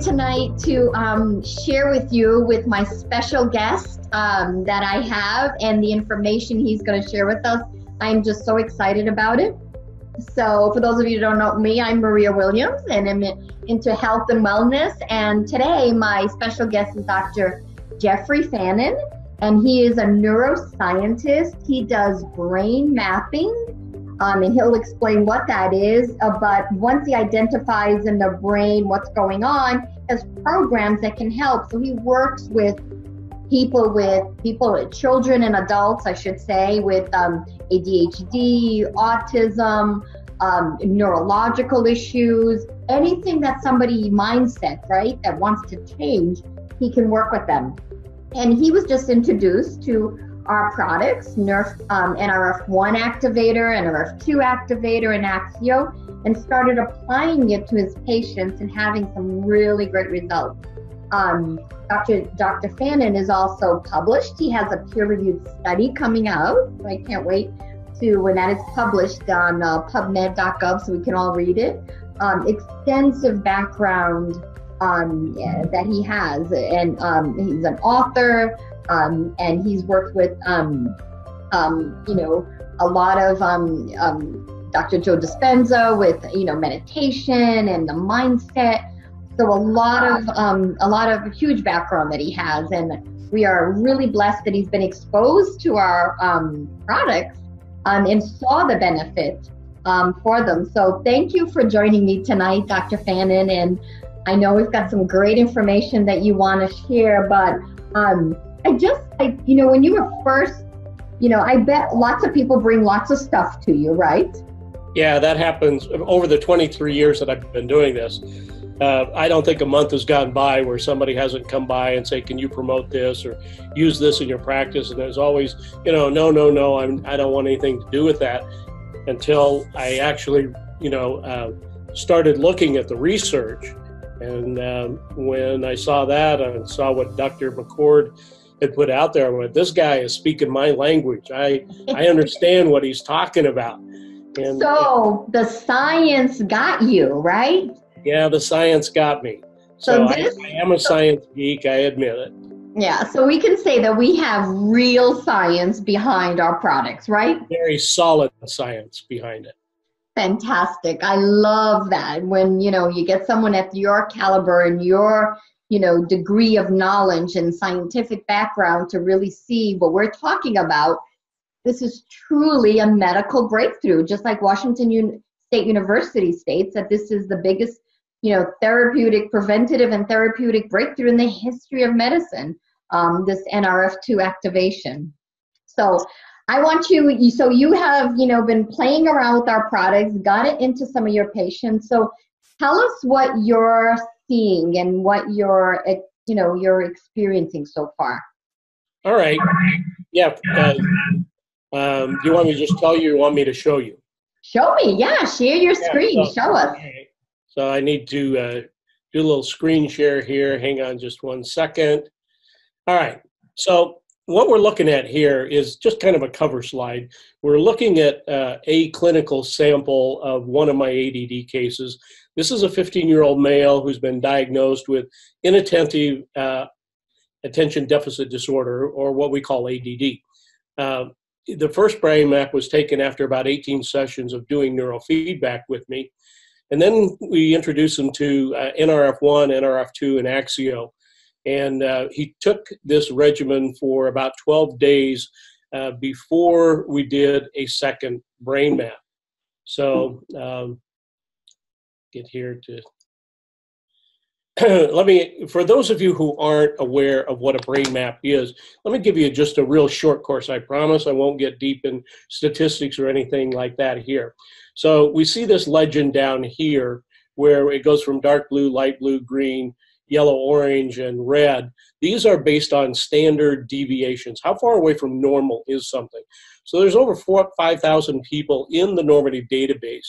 Tonight to um, share with you with my special guest um, that I have and the information he's going to share with us. I'm just so excited about it. So, for those of you who don't know me, I'm Maria Williams and I'm into health and wellness. And today, my special guest is Dr. Jeffrey Fannin, and he is a neuroscientist. He does brain mapping, um, and he'll explain what that is. Uh, but once he identifies in the brain what's going on, has programs that can help. So he works with people with people, children and adults, I should say, with um, ADHD, autism, um, neurological issues, anything that somebody mindset, right, that wants to change, he can work with them. And he was just introduced to our products, Nerf um, NRF1 activator, NRF2 activator, and Axio, and started applying it to his patients and having some really great results. Um, Dr. Dr. Fannin is also published. He has a peer-reviewed study coming out. I can't wait to when that is published on uh, PubMed.gov so we can all read it. Um, extensive background um, that he has, and um, he's an author, um, and he's worked with, um, um, you know, a lot of Dr. Joe Dispenza with, you know, meditation and the mindset. So a lot of a lot of huge background that he has, and we are really blessed that he's been exposed to our products um, and saw the benefit um, for them. So thank you for joining me tonight, Dr. Fannin. And I know we've got some great information that you want to share, but um, I just, I, you know, when you were first, you know, I bet lots of people bring lots of stuff to you, right? Yeah, that happens over the 23 years that I've been doing this uh, I don't think a month has gone by where somebody hasn't come by and say, "Can you promote this or use this in your practice?" And there's always, you know, no, no, no, I'm, I don't want anything to do with that. Until I actually, you know, uh, started looking at the research, and um, when I saw that and saw what Dr. McCord had put out there, I went, "This guy is speaking my language. I I understand what he's talking about." And, so the science got you right yeah, the science got me. So, so this, I, I am a science geek, I admit it. Yeah, so we can say that we have real science behind our products, right? Very solid science behind it. Fantastic. I love that when, you know, you get someone at your caliber and your, you know, degree of knowledge and scientific background to really see what we're talking about. This is truly a medical breakthrough, just like Washington State University states that this is the biggest you know, therapeutic, preventative, and therapeutic breakthrough in the history of medicine. Um, this NRF2 activation. So I want you. So you have, you know, been playing around with our products, got it into some of your patients. So tell us what you're seeing and what you're, you know, you're experiencing so far. All right. Yeah. Uh, um, do you want me to just tell you? You want me to show you? Show me. Yeah. Share your yeah, screen. So, show us. Okay. So I need to uh, do a little screen share here. Hang on just one second. All right. So what we're looking at here is just kind of a cover slide. We're looking at uh, a clinical sample of one of my ADD cases. This is a 15-year-old male who's been diagnosed with inattentive uh, attention deficit disorder, or what we call ADD. Uh, the first brain map was taken after about 18 sessions of doing neurofeedback with me. And then we introduced him to uh, NRF1, NRF2, and Axio. And uh, he took this regimen for about 12 days uh, before we did a second brain map. So um, get here to let me, for those of you who aren't aware of what a brain map is, let me give you just a real short course. I promise I won't get deep in statistics or anything like that here. So we see this legend down here where it goes from dark blue, light blue, green, yellow, orange, and red. These are based on standard deviations. How far away from normal is something? So there's over 5,000 people in the normative database.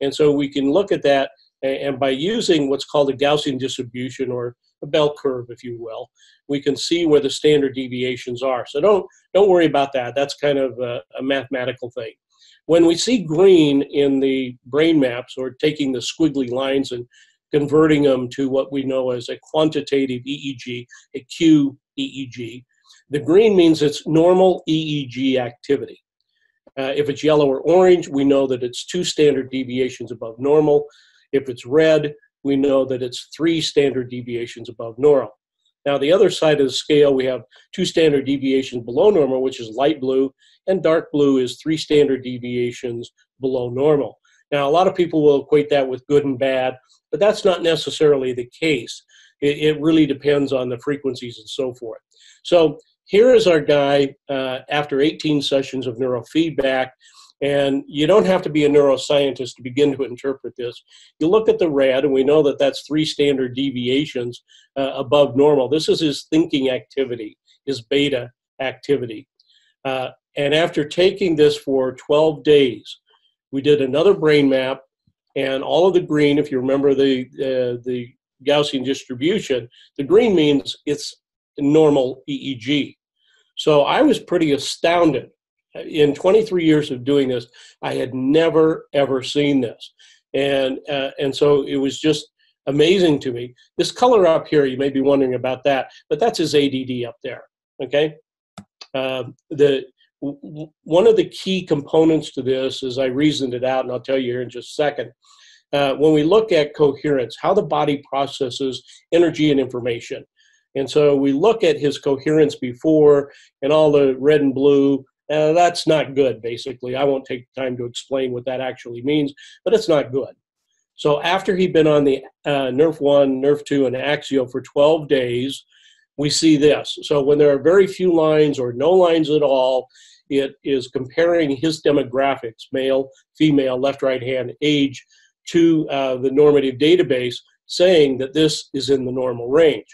And so we can look at that and by using what's called a Gaussian distribution or a bell curve, if you will, we can see where the standard deviations are. So don't, don't worry about that. That's kind of a, a mathematical thing. When we see green in the brain maps or taking the squiggly lines and converting them to what we know as a quantitative EEG, a Q EEG. The green means it's normal EEG activity. Uh, if it's yellow or orange, we know that it's two standard deviations above normal. If it's red, we know that it's three standard deviations above normal. Now, the other side of the scale, we have two standard deviations below normal, which is light blue, and dark blue is three standard deviations below normal. Now, a lot of people will equate that with good and bad, but that's not necessarily the case. It, it really depends on the frequencies and so forth. So, here is our guy uh, after 18 sessions of neurofeedback. And you don't have to be a neuroscientist to begin to interpret this. You look at the red, and we know that that's three standard deviations uh, above normal. This is his thinking activity, his beta activity. Uh, and after taking this for 12 days, we did another brain map, and all of the green, if you remember the, uh, the Gaussian distribution, the green means it's normal EEG. So I was pretty astounded. In 23 years of doing this, I had never ever seen this, and uh, and so it was just amazing to me. This color up here, you may be wondering about that, but that's his ADD up there. Okay, uh, the one of the key components to this, as I reasoned it out, and I'll tell you here in just a second. Uh, when we look at coherence, how the body processes energy and information. And so we look at his coherence before and all the red and blue. Uh, that's not good, basically. I won't take time to explain what that actually means, but it's not good. So after he'd been on the uh, Nerf 1, Nerf 2, and Axio for 12 days, we see this. So when there are very few lines or no lines at all, it is comparing his demographics, male, female, left, right hand, age, to uh, the normative database, saying that this is in the normal range.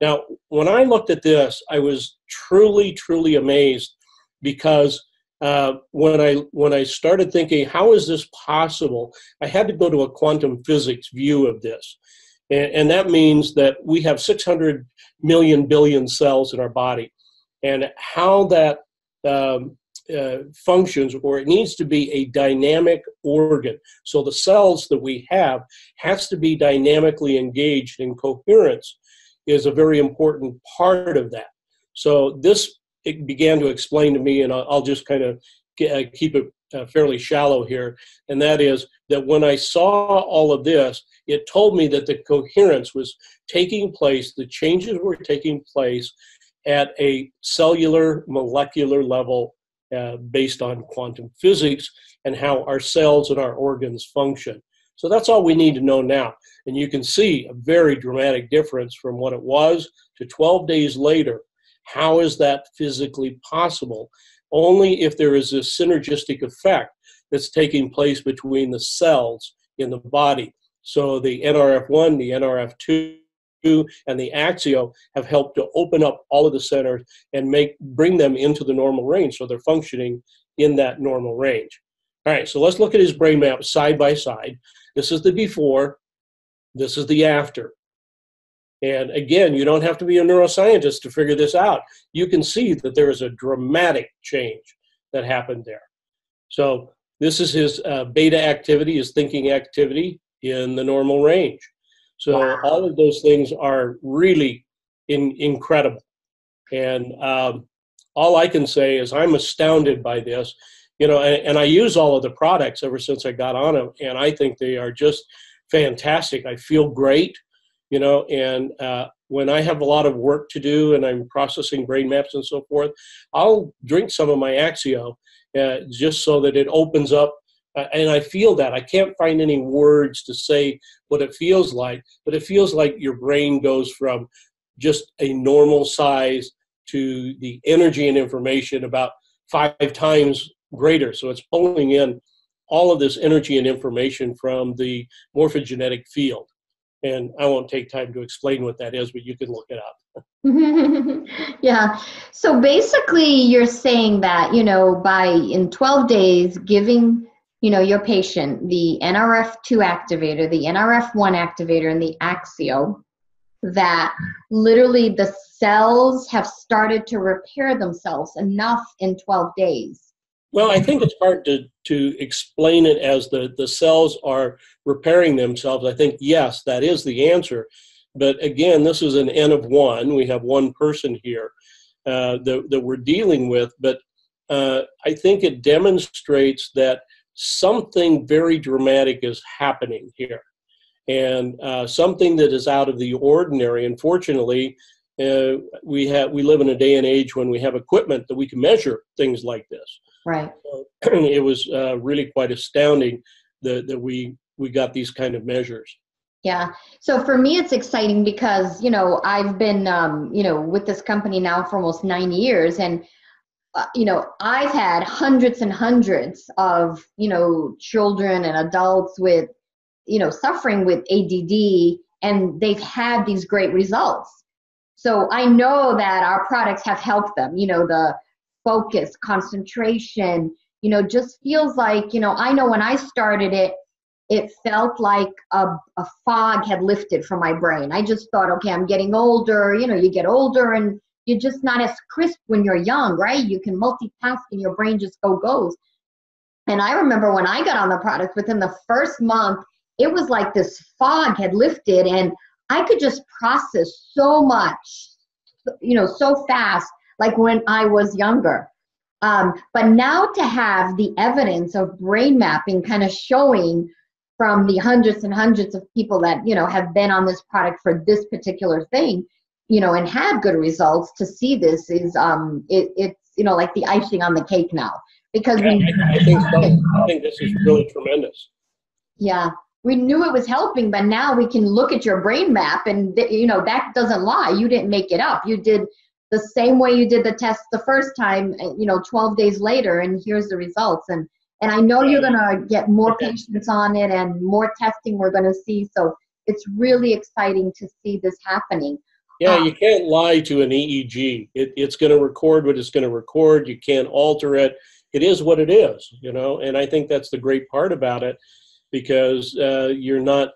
Now, when I looked at this, I was truly, truly amazed because uh, when I when I started thinking, how is this possible? I had to go to a quantum physics view of this, and, that means that we have 600 million billion cells in our body, and how that um, uh, functions, or it needs to be a dynamic organ. So the cells that we have has to be dynamically engaged in coherence is a very important part of that. So this it began to explain to me, and I'll, I'll just kind of uh, keep it uh, fairly shallow here, and that is that when I saw all of this, it told me that the coherence was taking place, the changes were taking place at a cellular, molecular level uh, based on quantum physics and how our cells and our organs function. So that's all we need to know now. And you can see a very dramatic difference from what it was to 12 days later. How is that physically possible? Only if there is a synergistic effect that's taking place between the cells in the body. So the NRF1, the NRF2, and the Axio have helped to open up all of the centers and make bring them into the normal range so they're functioning in that normal range. All right, so let's look at his brain map side by side. This is the before, this is the after. And again, you don't have to be a neuroscientist to figure this out. You can see that there is a dramatic change that happened there. So this is his uh, beta activity, his thinking activity in the normal range. So wow. all of those things are really in, incredible. And um, all I can say is I'm astounded by this. You know, and, and I use all of the products ever since I got on them, and I think they are just fantastic. I feel great, you know, and uh, when I have a lot of work to do and I'm processing brain maps and so forth, I'll drink some of my Axio uh, just so that it opens up. Uh, and I feel that. I can't find any words to say what it feels like, but it feels like your brain goes from just a normal size to the energy and information about five times greater. So it's pulling in all of this energy and information from the morphogenetic field. And I won't take time to explain what that is, but you can look it up. yeah. So basically, you're saying that, you know, by in 12 days, giving, you know, your patient the NRF2 activator, the NRF1 activator, and the Axio, that literally the cells have started to repair themselves enough in 12 days Well, I think it's hard to, to explain it as the, the cells are repairing themselves. I think, yes, that is the answer. But again, this is an N of one. We have one person here uh, that, that we're dealing with. But uh, I think it demonstrates that something very dramatic is happening here and uh, something that is out of the ordinary. Unfortunately, uh, we have we live in a day and age when we have equipment that we can measure things like this. Right. So it was uh, really quite astounding that, that we we got these kind of measures. Yeah. So for me, it's exciting because you know I've been um, you know with this company now for almost nine years, and uh, you know I've had hundreds and hundreds of you know children and adults with you know suffering with ADD, and they've had these great results. So I know that our products have helped them. You know the focus, concentration, you know, just feels like, you know, I know when I started it, it felt like a, a fog had lifted from my brain. I just thought, okay, I'm getting older. You know, you get older and you're just not as crisp when you're young, right? You can multitask and your brain just go goes. And I remember when I got on the product within the first month, it was like this fog had lifted and I could just process so much, you know, so fast like when I was younger. Um, but now to have the evidence of brain mapping kind of showing from the hundreds and hundreds of people that you know have been on this product for this particular thing, you know, and had good results, to see this is um, it, it's you know like the icing on the cake now because yeah, we, I, I, think so. I think this is really tremendous. Yeah, we knew it was helping, but now we can look at your brain map, and you know that doesn't lie. You didn't make it up. You did the same way you did the test the first time, uh, you know, 12 days later, and here's the results. And and I know you're gonna get more patients on it and more testing we're gonna see. So it's really exciting to see this happening. Yeah, um, you can't lie to an EEG. It, it's going to record what it's going to record. You can't alter it. It is what it is, you know. And I think that's the great part about it, because uh, you're not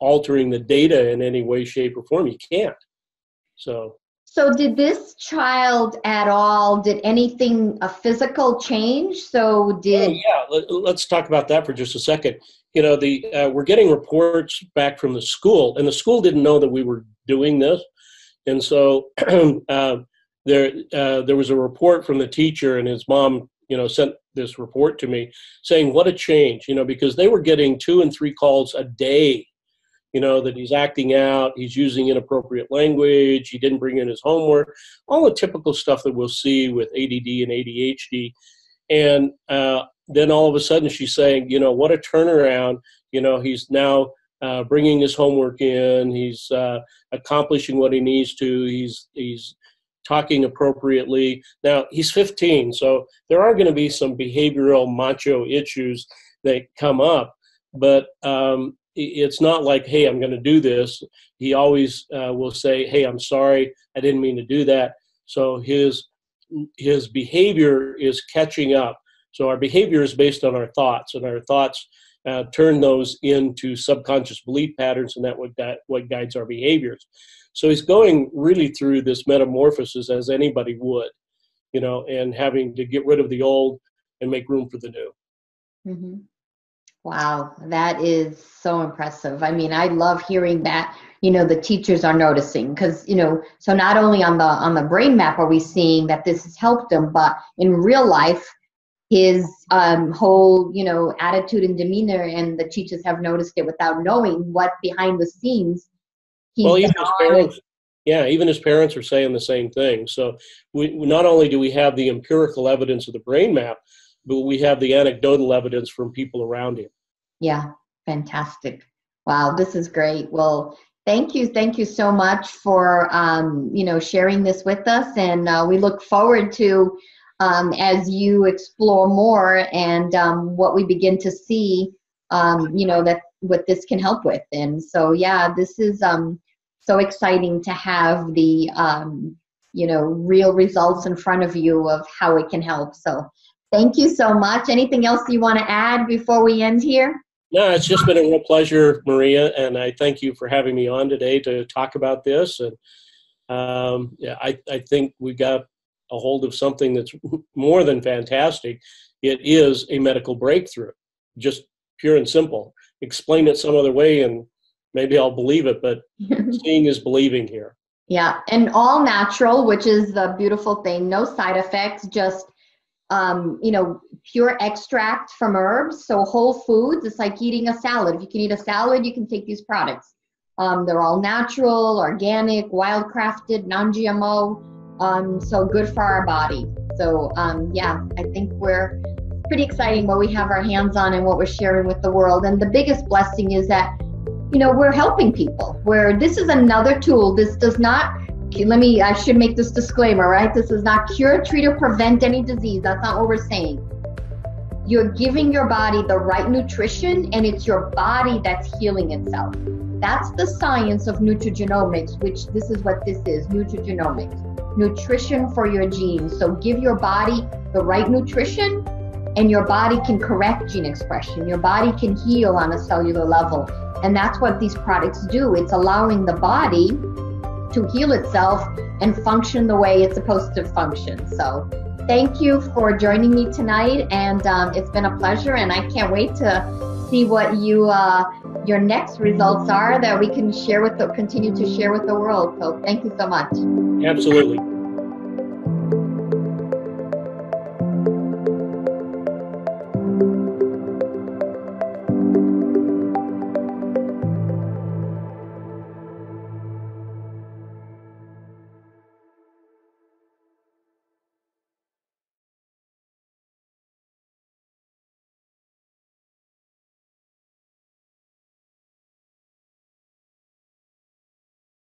altering the data in any way, shape, or form. You can't. So so did this child at all, did anything, a physical change? So did. Oh, yeah, Let, us talk about that for just a second. You know, the uh, we're getting reports back from the school, and the school didn't know that we were doing this. And so uh, there, uh, there was a report from the teacher, and his mom, you know, sent this report to me saying, What a change, you know, because they were getting two and three calls a day you know, that he's acting out, he's using inappropriate language, he didn't bring in his homework, all the typical stuff that we'll see with ADD and ADHD. And uh, then all of a sudden she's saying, you know, what a turnaround. You know, he's now uh, bringing his homework in, he's uh, accomplishing what he needs to, he's, he's talking appropriately. Now, he's 15, so there are going to be some behavioral macho issues that come up. But um, it's not like, hey, I'm going to do this. He always uh, will say, hey, I'm sorry, I didn't mean to do that. So his his behavior is catching up. So our behavior is based on our thoughts, and our thoughts uh, turn those into subconscious belief patterns, and that what that what guides our behaviors. So he's going really through this metamorphosis as anybody would, you know, and having to get rid of the old and make room for the new. Mm-hmm. Wow, that is so impressive. I mean, I love hearing that, you know, the teachers are noticing because, you know, so not only on the on the brain map are we seeing that this has helped him, but in real life, his um, whole, you know, attitude and demeanor, and the teachers have noticed it without knowing what behind the scenes. well, even his parents, yeah, even his parents are saying the same thing. So we not only do we have the empirical evidence of the brain map, but we have the anecdotal evidence from people around him. Yeah, fantastic. Wow, this is great. Well, thank you, thank you so much for um, you know sharing this with us, and uh, we look forward to um, as you explore more and um, what we begin to see. Um, you know that what this can help with, and so yeah, this is um, so exciting to have the um, you know real results in front of you of how it can help. So Thank you so much. Anything else you want to add before we end here? No, it's just been a real pleasure, Maria, and I thank you for having me on today to talk about this. And um, yeah, I, I think we got a hold of something that's more than fantastic. It is a medical breakthrough, just pure and simple. Explain it some other way, and maybe I'll believe it, but seeing is believing here. Yeah, and all natural, which is the beautiful thing. No side effects, just um, you know, pure extract from herbs. So whole foods. It's like eating a salad. If you can eat a salad, you can take these products. Um, they're all natural, organic, wild crafted, non-GMO. Um, so good for our body. So um, yeah, I think we're pretty exciting what we have our hands on and what we're sharing with the world. And the biggest blessing is that you know we're helping people where this is another tool this does not let me i should make this disclaimer right? This is not cure treat or prevent any disease. That's not what we're saying. You're giving your body the right nutrition and it's your body that's healing itself. That's the science of nutrigenomics which this is what this is nutrigenomics. Nutrition for your genes. So give your body the right nutrition and your body can correct gene expression. Your body can heal on a cellular level. And that's what these products do. It's allowing the body to heal itself and function the way it's supposed to function. So, thank you for joining me tonight. And um, it's been a pleasure. And I can't wait to see what you uh, your next results are that we can share with the continue to share with the world. So, thank you so much. Absolutely.